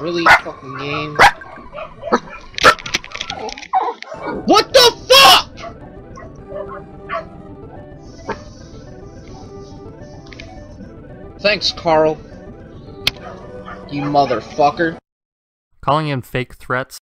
Really fucking game? What the fuck?! Thanks, Carl. You motherfucker. Calling in fake threats